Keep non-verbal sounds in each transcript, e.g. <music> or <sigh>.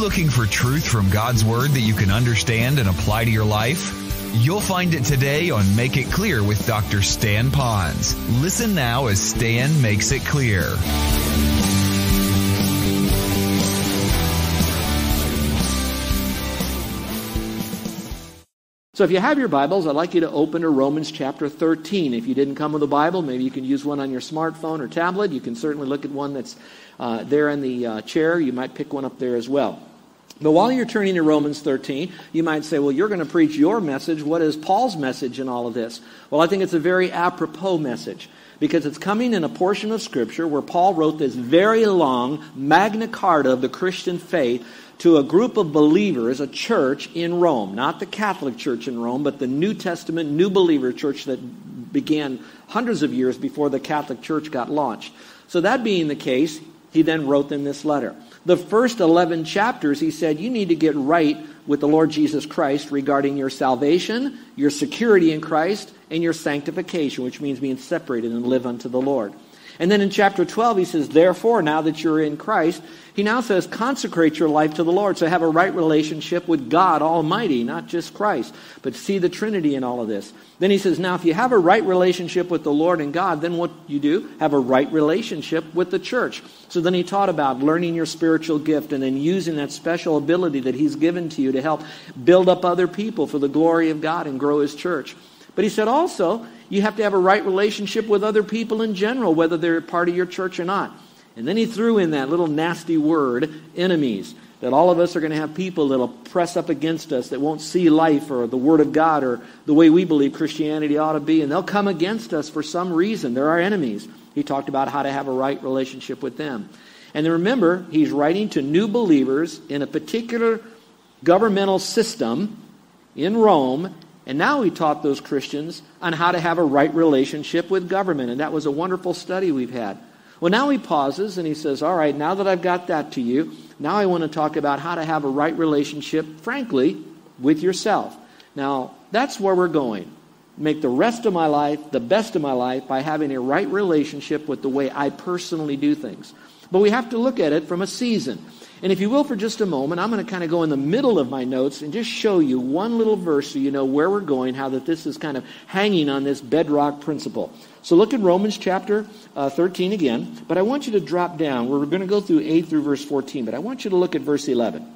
looking for truth from God's Word that you can understand and apply to your life? You'll find it today on Make It Clear with Dr. Stan Ponz. Listen now as Stan makes it clear. So if you have your Bibles, I'd like you to open to Romans chapter 13. If you didn't come with a Bible, maybe you can use one on your smartphone or tablet. You can certainly look at one that's uh, there in the uh, chair. You might pick one up there as well. But while you're turning to Romans 13, you might say, well, you're going to preach your message. What is Paul's message in all of this? Well, I think it's a very apropos message because it's coming in a portion of Scripture where Paul wrote this very long Magna Carta of the Christian faith to a group of believers, a church in Rome, not the Catholic Church in Rome, but the New Testament, New Believer Church that began hundreds of years before the Catholic Church got launched. So, that being the case, he then wrote them this letter. The first 11 chapters, he said, you need to get right with the Lord Jesus Christ regarding your salvation, your security in Christ, and your sanctification, which means being separated and live unto the Lord. And then in chapter 12, he says, Therefore, now that you're in Christ, he now says, consecrate your life to the Lord. So have a right relationship with God Almighty, not just Christ, but see the Trinity in all of this. Then he says, Now, if you have a right relationship with the Lord and God, then what you do? Have a right relationship with the church. So then he taught about learning your spiritual gift and then using that special ability that he's given to you to help build up other people for the glory of God and grow his church. But he said also, you have to have a right relationship with other people in general, whether they're part of your church or not. And then he threw in that little nasty word, enemies, that all of us are going to have people that'll press up against us that won't see life or the Word of God or the way we believe Christianity ought to be. And they'll come against us for some reason. They're our enemies. He talked about how to have a right relationship with them. And then remember, he's writing to new believers in a particular governmental system in Rome and now he taught those Christians on how to have a right relationship with government. And that was a wonderful study we've had. Well, now he pauses and he says, All right, now that I've got that to you, now I want to talk about how to have a right relationship, frankly, with yourself. Now, that's where we're going. Make the rest of my life the best of my life by having a right relationship with the way I personally do things. But we have to look at it from a season. And if you will, for just a moment, I'm going to kind of go in the middle of my notes and just show you one little verse so you know where we're going, how that this is kind of hanging on this bedrock principle. So look at Romans chapter uh, 13 again, but I want you to drop down. We're going to go through 8 through verse 14, but I want you to look at verse 11.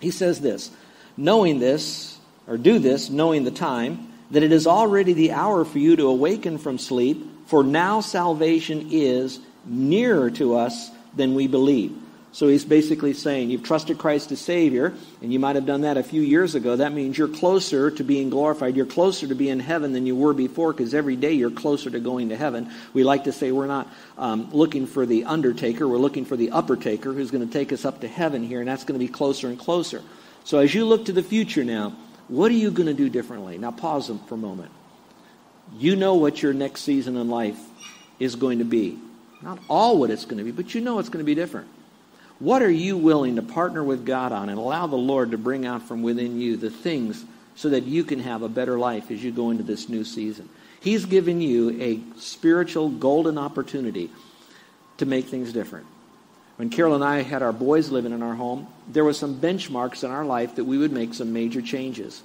He says this Knowing this, or do this, knowing the time, that it is already the hour for you to awaken from sleep, for now salvation is nearer to us than we believe. So he's basically saying, you've trusted Christ as Savior, and you might have done that a few years ago. That means you're closer to being glorified. You're closer to being in heaven than you were before, because every day you're closer to going to heaven. We like to say we're not um, looking for the undertaker, we're looking for the upper taker who's going to take us up to heaven here, and that's going to be closer and closer. So as you look to the future now, what are you going to do differently? Now pause them for a moment. You know what your next season in life is going to be. Not all what it's going to be, but you know it's going to be different. What are you willing to partner with God on and allow the Lord to bring out from within you the things so that you can have a better life as you go into this new season? He's given you a spiritual golden opportunity to make things different. When Carol and I had our boys living in our home, there were some benchmarks in our life that we would make some major changes.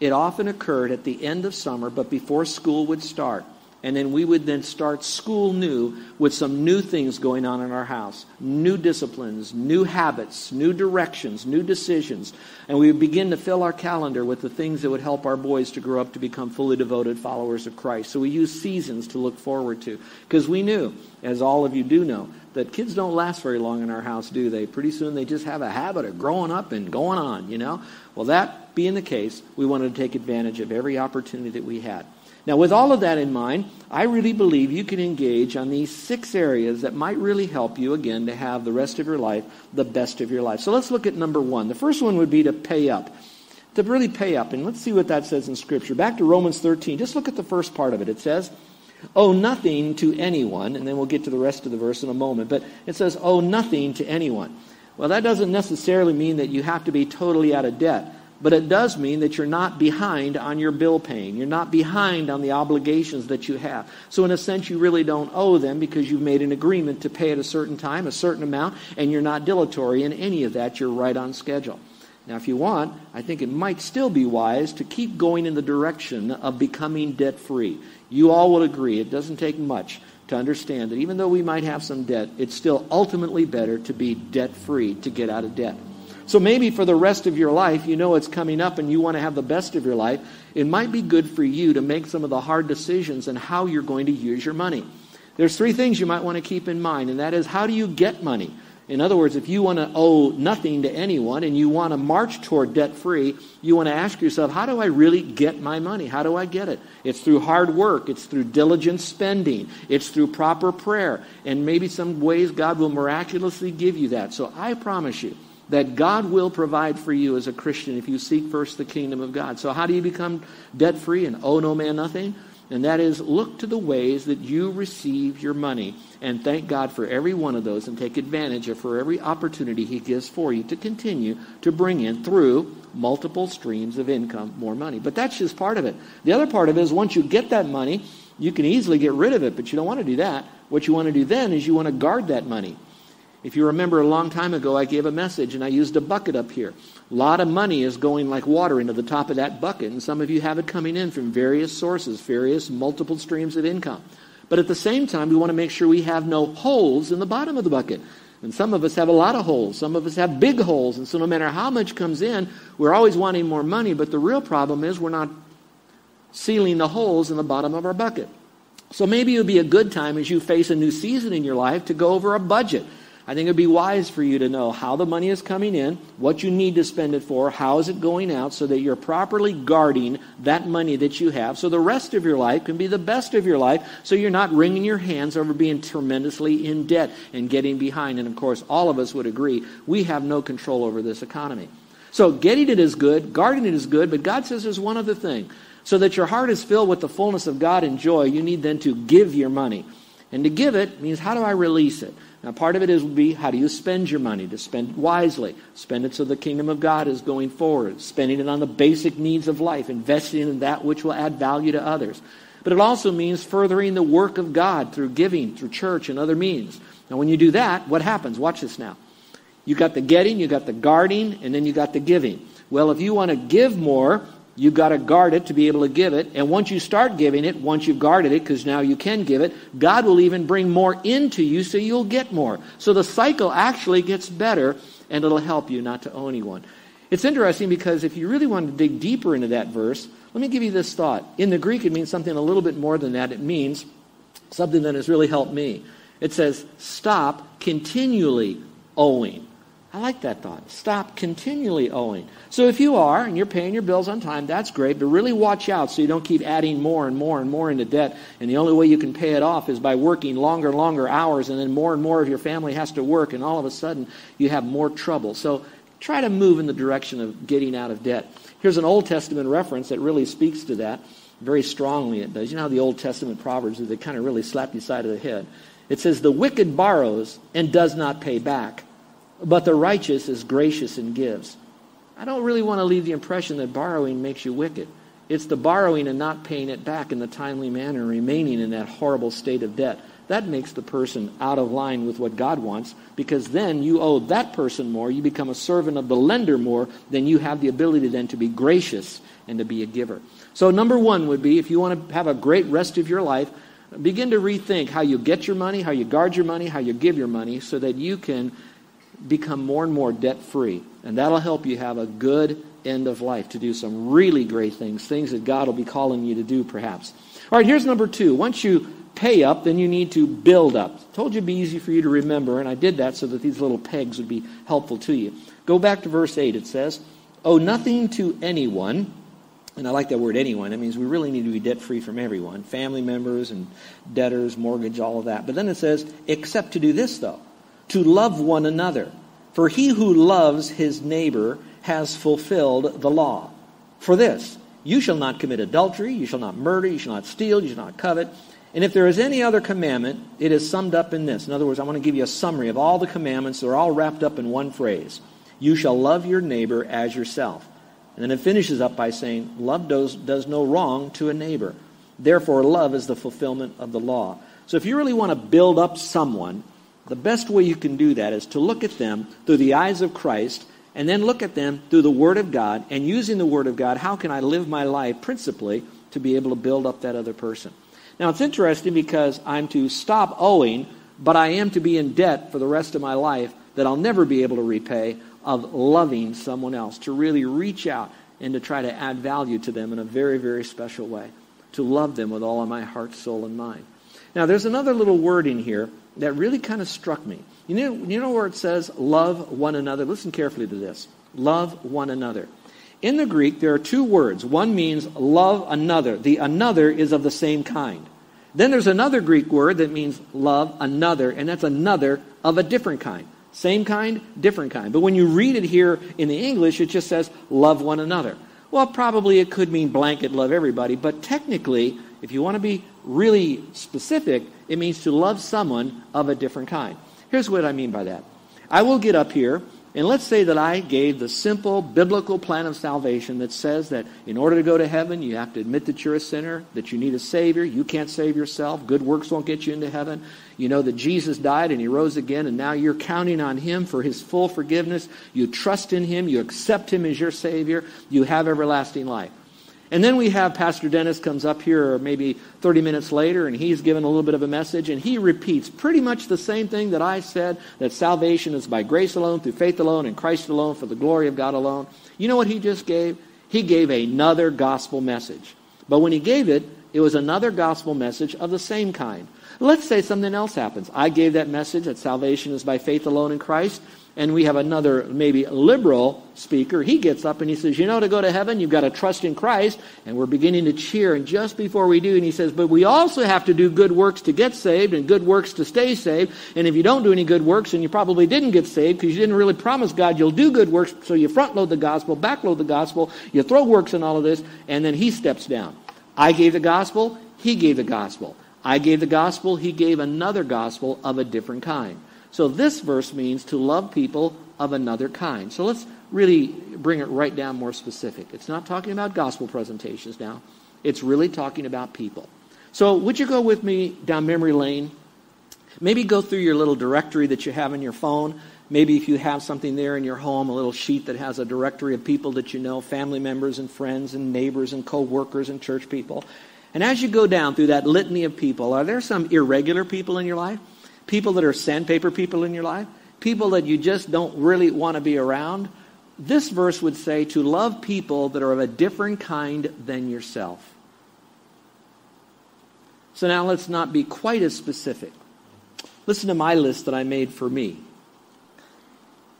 It often occurred at the end of summer, but before school would start. And then we would then start school new with some new things going on in our house new disciplines, new habits, new directions, new decisions. And we would begin to fill our calendar with the things that would help our boys to grow up to become fully devoted followers of Christ. So we use seasons to look forward to. Because we knew, as all of you do know, that kids don't last very long in our house, do they? Pretty soon they just have a habit of growing up and going on, you know? Well, that being the case, we wanted to take advantage of every opportunity that we had. Now, with all of that in mind, I really believe you can engage on these six areas that might really help you, again, to have the rest of your life the best of your life. So let's look at number one. The first one would be to pay up. To really pay up. And let's see what that says in Scripture. Back to Romans 13. Just look at the first part of it. It says, Owe nothing to anyone. And then we'll get to the rest of the verse in a moment. But it says, Owe nothing to anyone. Well, that doesn't necessarily mean that you have to be totally out of debt. But it does mean that you're not behind on your bill paying. You're not behind on the obligations that you have. So, in a sense, you really don't owe them because you've made an agreement to pay at a certain time, a certain amount, and you're not dilatory in any of that. You're right on schedule. Now, if you want, I think it might still be wise to keep going in the direction of becoming debt free. You all will agree it doesn't take much to understand that even though we might have some debt, it's still ultimately better to be debt free to get out of debt. So maybe for the rest of your life, you know it's coming up and you want to have the best of your life. It might be good for you to make some of the hard decisions and how you're going to use your money. There's three things you might want to keep in mind, and that is how do you get money? In other words, if you want to owe nothing to anyone and you want to march toward debt free, you want to ask yourself, how do I really get my money? How do I get it? It's through hard work, it's through diligent spending, it's through proper prayer, and maybe some ways God will miraculously give you that. So I promise you that God will provide for you as a Christian if you seek first the kingdom of God. So how do you become debt free and owe no man nothing? And that is look to the ways that you receive your money and thank God for every one of those and take advantage of for every opportunity He gives for you to continue to bring in through multiple streams of income more money. But that's just part of it. The other part of it is once you get that money, you can easily get rid of it, but you don't want to do that. What you want to do then is you want to guard that money. If you remember a long time ago, I gave a message and I used a bucket up here. A lot of money is going like water into the top of that bucket, and some of you have it coming in from various sources, various multiple streams of income. But at the same time, we want to make sure we have no holes in the bottom of the bucket. And some of us have a lot of holes. Some of us have big holes. And so no matter how much comes in, we're always wanting more money. But the real problem is we're not sealing the holes in the bottom of our bucket. So maybe it would be a good time as you face a new season in your life to go over a budget. I think it would be wise for you to know how the money is coming in, what you need to spend it for, how is it going out, so that you're properly guarding that money that you have, so the rest of your life can be the best of your life, so you're not wringing your hands over being tremendously in debt and getting behind. And of course, all of us would agree we have no control over this economy. So getting it is good, guarding it is good, but God says there's one other thing. So that your heart is filled with the fullness of God and joy, you need then to give your money. And to give it means how do I release it? Now, part of it is will be how do you spend your money? To spend wisely. Spend it so the kingdom of God is going forward. Spending it on the basic needs of life. Investing in that which will add value to others. But it also means furthering the work of God through giving, through church, and other means. Now, when you do that, what happens? Watch this now. You got the getting, you got the guarding, and then you got the giving. Well, if you want to give more, You've got to guard it to be able to give it. And once you start giving it, once you've guarded it, because now you can give it, God will even bring more into you so you'll get more. So the cycle actually gets better and it'll help you not to owe anyone. It's interesting because if you really want to dig deeper into that verse, let me give you this thought. In the Greek, it means something a little bit more than that. It means something that has really helped me. It says, stop continually owing. I like that thought. Stop continually owing. So if you are and you're paying your bills on time, that's great, but really watch out so you don't keep adding more and more and more into debt. And the only way you can pay it off is by working longer and longer hours, and then more and more of your family has to work, and all of a sudden you have more trouble. So try to move in the direction of getting out of debt. Here's an Old Testament reference that really speaks to that. Very strongly it does. You know how the Old Testament Proverbs do? They kind of really slap you side of the head. It says, The wicked borrows and does not pay back but the righteous is gracious and gives. I don't really want to leave the impression that borrowing makes you wicked. It's the borrowing and not paying it back in the timely manner, remaining in that horrible state of debt. That makes the person out of line with what God wants because then you owe that person more. You become a servant of the lender more. than you have the ability then to be gracious and to be a giver. So, number one would be if you want to have a great rest of your life, begin to rethink how you get your money, how you guard your money, how you give your money so that you can become more and more debt free. And that'll help you have a good end of life to do some really great things, things that God will be calling you to do perhaps. All right, here's number two. Once you pay up, then you need to build up. I told you it'd be easy for you to remember, and I did that so that these little pegs would be helpful to you. Go back to verse 8. It says, Owe nothing to anyone. And I like that word anyone. It means we really need to be debt free from everyone family members and debtors, mortgage, all of that. But then it says, except to do this, though to love one another. For he who loves his neighbor has fulfilled the law. For this, you shall not commit adultery, you shall not murder, you shall not steal, you shall not covet. And if there is any other commandment, it is summed up in this. In other words, I want to give you a summary of all the commandments. They're all wrapped up in one phrase. You shall love your neighbor as yourself. And then it finishes up by saying, Love does, does no wrong to a neighbor. Therefore, love is the fulfillment of the law. So if you really want to build up someone, the best way you can do that is to look at them through the eyes of Christ and then look at them through the Word of God and using the Word of God, how can I live my life principally to be able to build up that other person? Now, it's interesting because I'm to stop owing, but I am to be in debt for the rest of my life that I'll never be able to repay of loving someone else, to really reach out and to try to add value to them in a very, very special way, to love them with all of my heart, soul, and mind. Now, there's another little word in here that really kind of struck me. You know, you know where it says love one another? Listen carefully to this. Love one another. In the Greek, there are two words. One means love another. The another is of the same kind. Then there's another Greek word that means love another, and that's another of a different kind. Same kind, different kind. But when you read it here in the English, it just says love one another. Well, probably it could mean blanket love everybody, but technically, if you want to be really specific, it means to love someone of a different kind. Here's what I mean by that. I will get up here, and let's say that I gave the simple biblical plan of salvation that says that in order to go to heaven, you have to admit that you're a sinner, that you need a Savior. You can't save yourself. Good works won't get you into heaven. You know that Jesus died and He rose again, and now you're counting on Him for His full forgiveness. You trust in Him. You accept Him as your Savior. You have everlasting life. And then we have Pastor Dennis comes up here maybe 30 minutes later and he's given a little bit of a message and he repeats pretty much the same thing that I said that salvation is by grace alone, through faith alone, in Christ alone, for the glory of God alone. You know what he just gave? He gave another gospel message. But when he gave it, it was another gospel message of the same kind. Let's say something else happens. I gave that message that salvation is by faith alone in Christ and we have another maybe liberal speaker. He gets up and he says, You know, to go to heaven, you've got to trust in Christ. And we're beginning to cheer. And just before we do, and he says, But we also have to do good works to get saved and good works to stay saved. And if you don't do any good works, and you probably didn't get saved because you didn't really promise God you'll do good works, so you front load the gospel, back load the gospel, you throw works in all of this, and then he steps down. I gave the gospel, he gave the gospel. I gave the gospel, he gave another gospel of a different kind. So this verse means to love people of another kind. So let's really bring it right down more specific. It's not talking about gospel presentations now. It's really talking about people. So would you go with me down memory lane? Maybe go through your little directory that you have in your phone. Maybe if you have something there in your home, a little sheet that has a directory of people that you know, family members and friends and neighbors and co-workers and church people. And as you go down through that litany of people, are there some irregular people in your life? People that are sandpaper people in your life, people that you just don't really want to be around, this verse would say to love people that are of a different kind than yourself. So now let's not be quite as specific. Listen to my list that I made for me.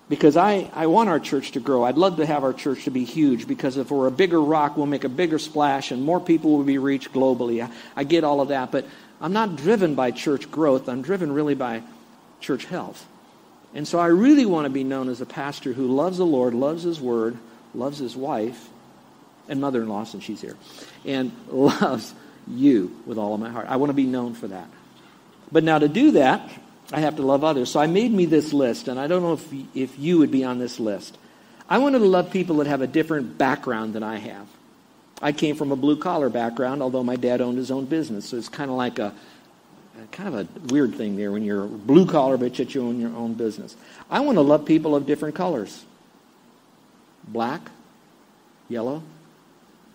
Because I, I want our church to grow. I'd love to have our church to be huge because if we're a bigger rock, we'll make a bigger splash and more people will be reached globally. I, I get all of that. But I'm not driven by church growth. I'm driven really by church health. And so I really want to be known as a pastor who loves the Lord, loves his word, loves his wife, and mother-in-law since she's here, and <laughs> loves you with all of my heart. I want to be known for that. But now to do that, I have to love others. So I made me this list, and I don't know if, if you would be on this list. I wanted to love people that have a different background than I have. I came from a blue collar background, although my dad owned his own business. So it's kind of like a kind of a weird thing there when you're blue collar but yet you own your own business. I want to love people of different colors. Black, yellow,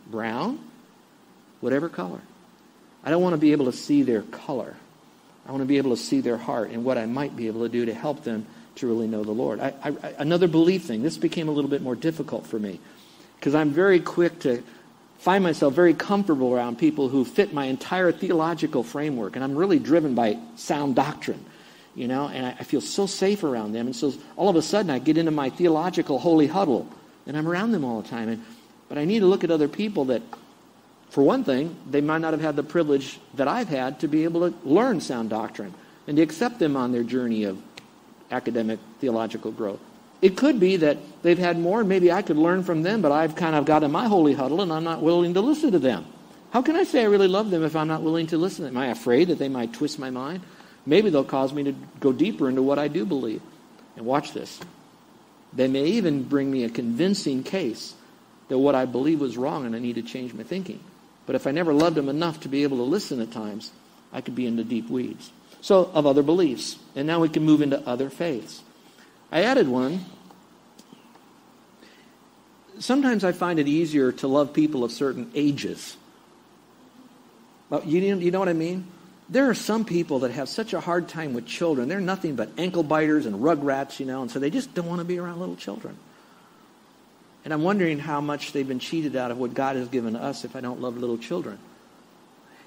brown, whatever color. I don't want to be able to see their color. I want to be able to see their heart and what I might be able to do to help them to really know the Lord. I, I, another belief thing. This became a little bit more difficult for me because I'm very quick to find myself very comfortable around people who fit my entire theological framework, and I'm really driven by sound doctrine, you know, and I, I feel so safe around them. And so all of a sudden, I get into my theological holy huddle, and I'm around them all the time. And, but I need to look at other people that, for one thing, they might not have had the privilege that I've had to be able to learn sound doctrine and to accept them on their journey of academic theological growth. It could be that they've had more and maybe I could learn from them, but I've kind of got in my holy huddle and I'm not willing to listen to them. How can I say I really love them if I'm not willing to listen? Am I afraid that they might twist my mind? Maybe they'll cause me to go deeper into what I do believe. And watch this. They may even bring me a convincing case that what I believe was wrong and I need to change my thinking. But if I never loved them enough to be able to listen at times, I could be in the deep weeds. So, of other beliefs. And now we can move into other faiths. I added one. Sometimes I find it easier to love people of certain ages. You, know what I mean? There are some people that have such a hard time with children. They're nothing but ankle biters and rugrats, you know, and so they just don't want to be around little children. And I'm wondering how much they've been cheated out of what God has given us if I don't love little children.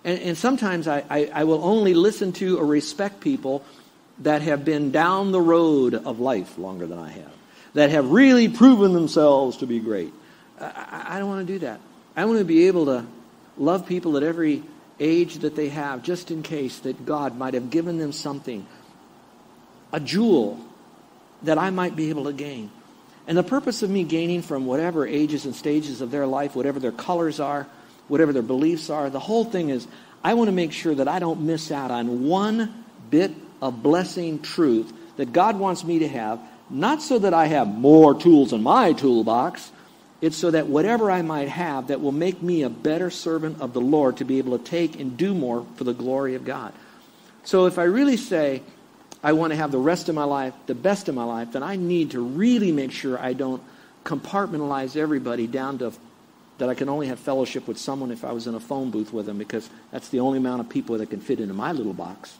And, and sometimes I, I, I will only listen to or respect people that have been down the road of life longer than I have, that have really proven themselves to be great. I, I don't want to do that. I want to be able to love people at every age that they have, just in case that God might have given them something, a jewel that I might be able to gain. And the purpose of me gaining from whatever ages and stages of their life, whatever their colors are, whatever their beliefs are, the whole thing is I want to make sure that I don't miss out on one bit of blessing truth that God wants me to have, not so that I have more tools in my toolbox. It's so that whatever I might have that will make me a better servant of the Lord to be able to take and do more for the glory of God. So if I really say I want to have the rest of my life, the best of my life, then I need to really make sure I don't compartmentalize everybody down to that I can only have fellowship with someone if I was in a phone booth with them because that's the only amount of people that can fit into my little box.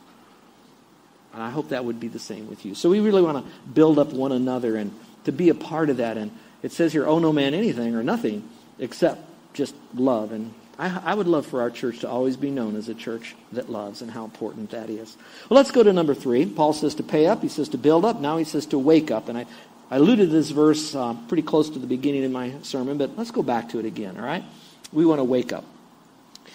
And I hope that would be the same with you. So we really want to build up one another and to be a part of that. And it says here, owe no man anything or nothing except just love. And I, I, would love for our church to always be known as a church that loves and how important that is. Well, let's go to number three. Paul says to pay up. He says to build up. Now he says to wake up. And I, I alluded to this verse uh, pretty close to the beginning of my sermon, but let's go back to it again, all right? We want to wake up.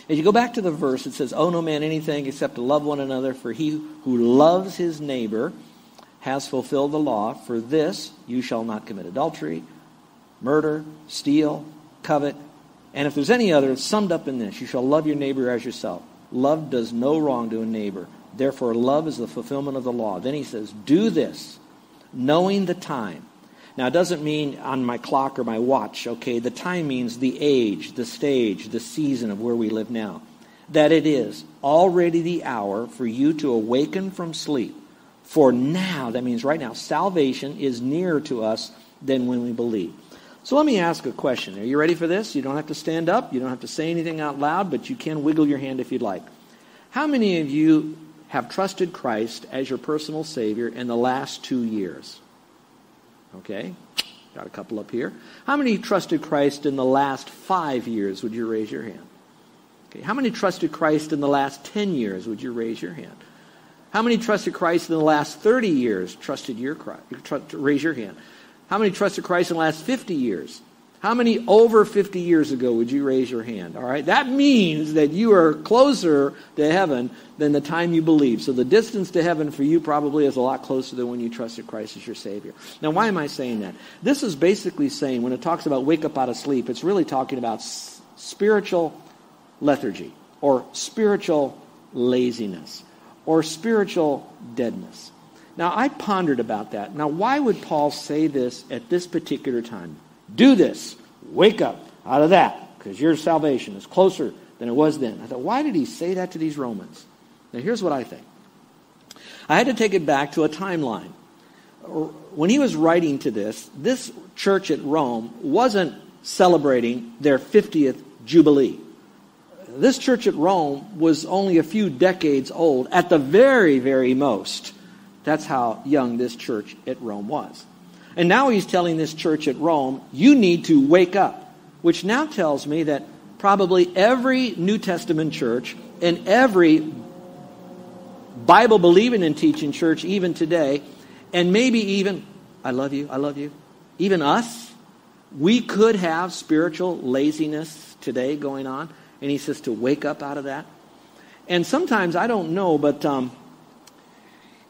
As you go back to the verse, it says, Owe no man anything except to love one another, for he who loves his neighbor has fulfilled the law. For this you shall not commit adultery, murder, steal, covet. And if there's any other, it's summed up in this you shall love your neighbor as yourself. Love does no wrong to a neighbor. Therefore, love is the fulfillment of the law. Then he says, Do this, knowing the time now, it doesn't mean on my clock or my watch, okay? The time means the age, the stage, the season of where we live now. That it is already the hour for you to awaken from sleep. For now, that means right now, salvation is nearer to us than when we believe. So let me ask a question. Are you ready for this? You don't have to stand up, you don't have to say anything out loud, but you can wiggle your hand if you'd like. How many of you have trusted Christ as your personal Savior in the last two years? Okay, got a couple up here. How many trusted Christ in the last five years? Would you raise your hand? Okay, how many trusted Christ in the last 10 years? Would you raise your hand? How many trusted Christ in the last 30 years? Trusted your Christ? Raise your hand. How many trusted Christ in the last 50 years? How many over 50 years ago would you raise your hand? All right. That means that you are closer to heaven than the time you believe. So the distance to heaven for you probably is a lot closer than when you trusted Christ as your Savior. Now, why am I saying that? This is basically saying when it talks about wake up out of sleep, it's really talking about s- spiritual lethargy or spiritual laziness or spiritual deadness. Now, I pondered about that. Now, why would Paul say this at this particular time? Do this. Wake up out of that because your salvation is closer than it was then. I thought, why did he say that to these Romans? Now, here's what I think. I had to take it back to a timeline. When he was writing to this, this church at Rome wasn't celebrating their 50th Jubilee. This church at Rome was only a few decades old at the very, very most. That's how young this church at Rome was. And now he's telling this church at Rome, you need to wake up, which now tells me that probably every New Testament church and every Bible believing and teaching church, even today, and maybe even, I love you, I love you, even us, we could have spiritual laziness today going on. And he says to wake up out of that. And sometimes, I don't know, but um,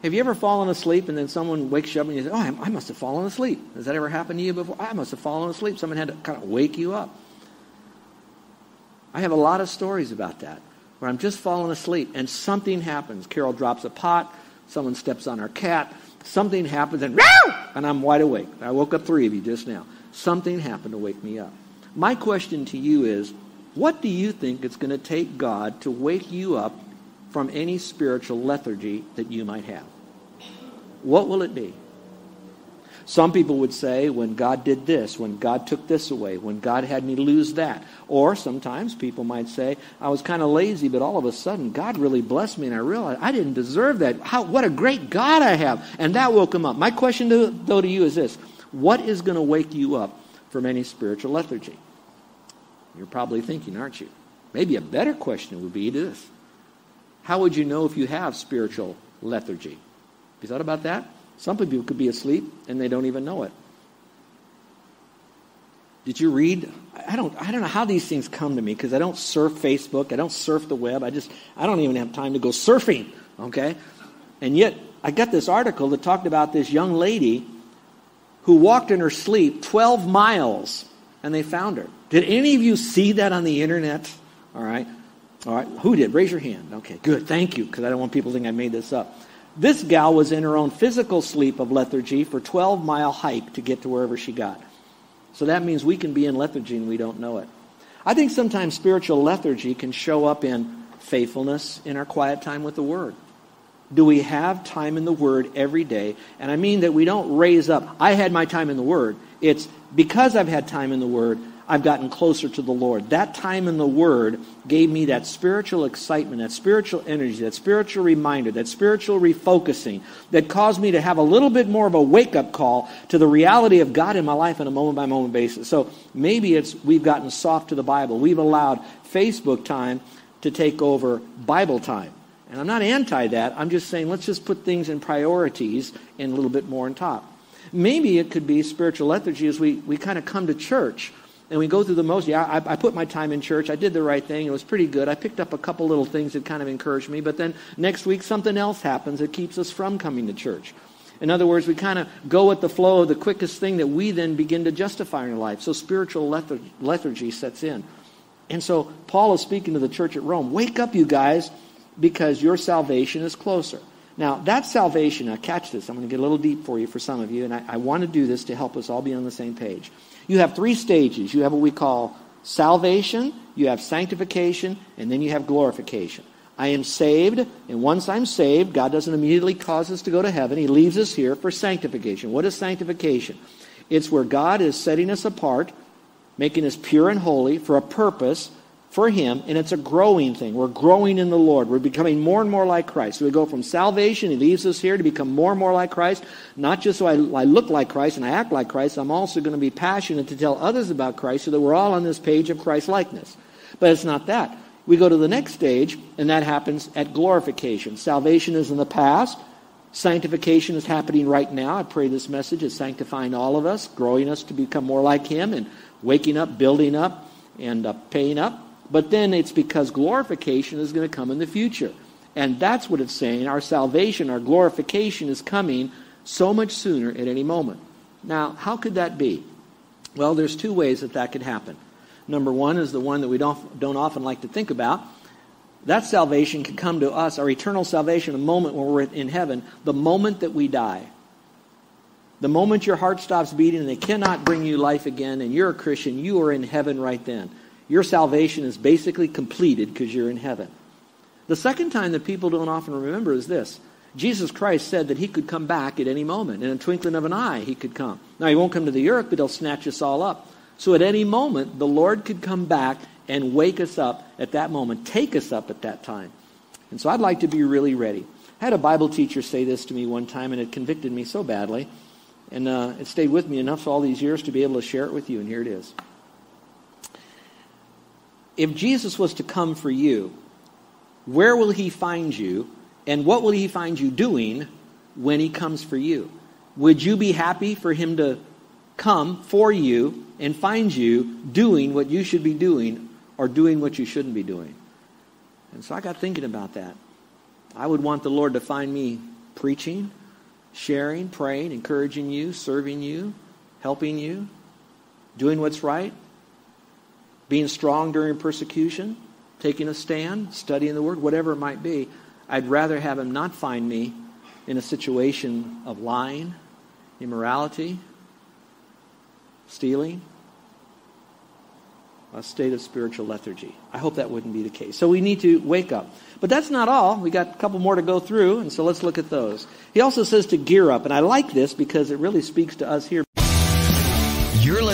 have you ever fallen asleep and then someone wakes you up and you say, Oh, I must have fallen asleep? Has that ever happened to you before? I must have fallen asleep. Someone had to kind of wake you up. I have a lot of stories about that where I'm just falling asleep and something happens. Carol drops a pot, someone steps on our cat, something happens and, and I'm wide awake. I woke up three of you just now. Something happened to wake me up. My question to you is what do you think it's going to take God to wake you up from any spiritual lethargy that you might have? What will it be? Some people would say, when God did this, when God took this away, when God had me lose that. Or sometimes people might say, I was kind of lazy, but all of a sudden God really blessed me and I realized I didn't deserve that. How, what a great God I have. And that woke him up. My question, to, though, to you is this What is going to wake you up from any spiritual lethargy? You're probably thinking, aren't you? Maybe a better question would be this How would you know if you have spiritual lethargy? Have you thought about that? Some people could be asleep and they don't even know it. Did you read? I don't, I don't know how these things come to me because I don't surf Facebook. I don't surf the web. I just, I don't even have time to go surfing, okay? And yet, I got this article that talked about this young lady who walked in her sleep 12 miles and they found her. Did any of you see that on the internet? All right. All right. Who did? Raise your hand. Okay, good. Thank you because I don't want people to think I made this up. This gal was in her own physical sleep of lethargy for 12 mile hike to get to wherever she got. So that means we can be in lethargy and we don't know it. I think sometimes spiritual lethargy can show up in faithfulness in our quiet time with the Word. Do we have time in the Word every day? And I mean that we don't raise up, I had my time in the Word. It's because I've had time in the Word, I've gotten closer to the Lord. That time in the Word gave me that spiritual excitement, that spiritual energy, that spiritual reminder, that spiritual refocusing that caused me to have a little bit more of a wake up call to the reality of God in my life on a moment by moment basis. So maybe it's we've gotten soft to the Bible. We've allowed Facebook time to take over Bible time. And I'm not anti that. I'm just saying let's just put things in priorities and a little bit more on top. Maybe it could be spiritual lethargy as we, we kind of come to church and we go through the most. Yeah, I, I, put my time in church. I did the right thing. It was pretty good. I picked up a couple little things that kind of encouraged me. But then next week, something else happens that keeps us from coming to church. In other words, we kind of go with the flow of the quickest thing that we then begin to justify in our life. So spiritual lethargy sets in. And so Paul is speaking to the church at Rome. Wake up, you guys, because your salvation is closer. Now, that salvation, now catch this. I'm going to get a little deep for you for some of you, and I, I want to do this to help us all be on the same page. You have three stages. You have what we call salvation, you have sanctification, and then you have glorification. I am saved, and once I'm saved, God doesn't immediately cause us to go to heaven. He leaves us here for sanctification. What is sanctification? It's where God is setting us apart, making us pure and holy for a purpose for Him, and it's a growing thing. We're growing in the Lord. We're becoming more and more like Christ. We go from salvation, He leaves us here to become more and more like Christ, not just so I, I look like Christ and I act like Christ, I'm also going to be passionate to tell others about Christ so that we're all on this page of Christ likeness. But it's not that. We go to the next stage, and that happens at glorification. Salvation is in the past. Sanctification is happening right now. I pray this message is sanctifying all of us, growing us to become more like Him, and waking up, building up, and uh, paying up. But then it's because glorification is going to come in the future. And that's what it's saying. Our salvation, our glorification is coming so much sooner at any moment. Now, how could that be? Well, there's two ways that that could happen. Number one is the one that we don't, don't often like to think about. That salvation can come to us, our eternal salvation, a moment when we're in heaven, the moment that we die. The moment your heart stops beating and they cannot bring you life again and you're a Christian, you are in heaven right then. Your salvation is basically completed because you're in heaven. The second time that people don't often remember is this. Jesus Christ said that he could come back at any moment. In a twinkling of an eye, he could come. Now, he won't come to the earth, but he'll snatch us all up. So at any moment, the Lord could come back and wake us up at that moment, take us up at that time. And so I'd like to be really ready. I had a Bible teacher say this to me one time, and it convicted me so badly. And uh, it stayed with me enough all these years to be able to share it with you, and here it is if Jesus was to come for you, where will he find you? And what will he find you doing when he comes for you? Would you be happy for him to come for you and find you doing what you should be doing or doing what you shouldn't be doing? And so I got thinking about that. I would want the Lord to find me preaching, sharing, praying, encouraging you, serving you, helping you, doing what's right, being strong during persecution, taking a stand, studying the Word, whatever it might be, I'd rather have Him not find me in a situation of lying, immorality, stealing, a state of spiritual lethargy. I hope that wouldn't be the case. So we need to wake up. But that's not all. We got a couple more to go through, and so let's look at those. He also says to gear up, and I like this because it really speaks to us here.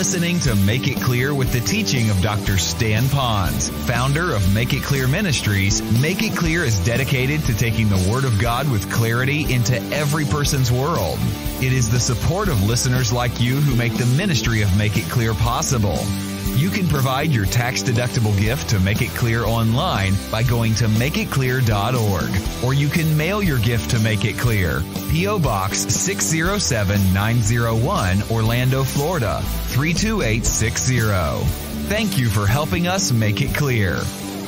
Listening to Make It Clear with the teaching of Dr. Stan Ponz, founder of Make It Clear Ministries. Make It Clear is dedicated to taking the Word of God with clarity into every person's world. It is the support of listeners like you who make the ministry of Make It Clear possible. You can provide your tax deductible gift to Make It Clear online by going to makeitclear.org. Or you can mail your gift to Make It Clear. P.O. Box 607901, Orlando, Florida 32860. Thank you for helping us make it clear.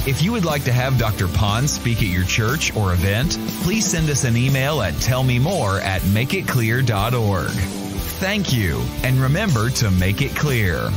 If you would like to have Dr. Ponz speak at your church or event, please send us an email at tellmemore at makeitclear.org. Thank you, and remember to make it clear.